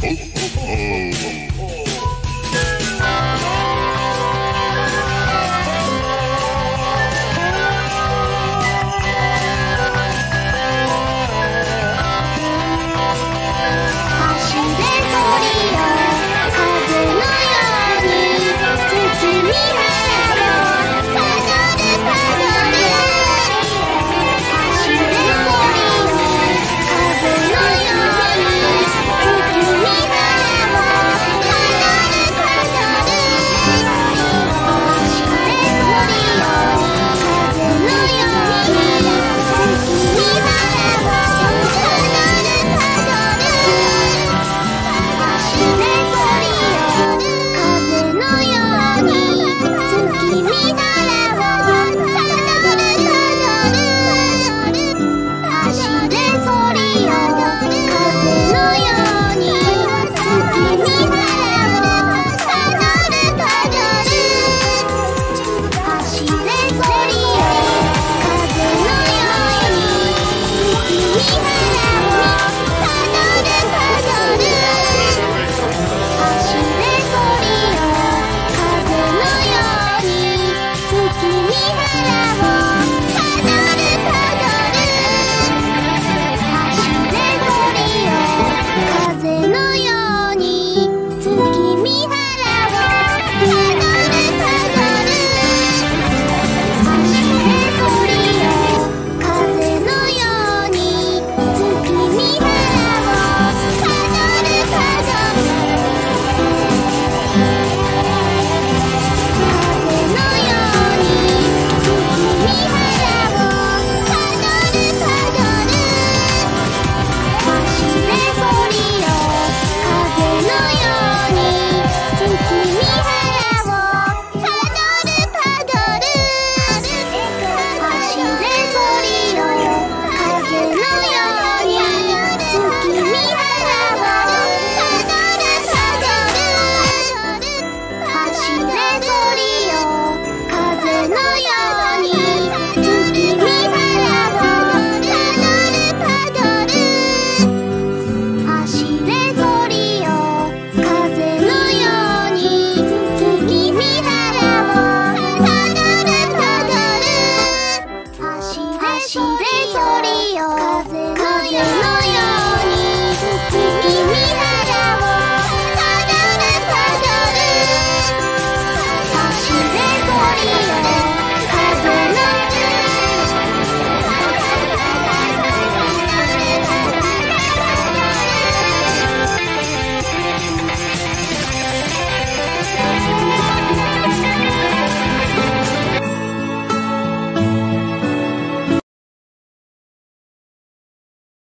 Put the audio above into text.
oh, oh, oh. oh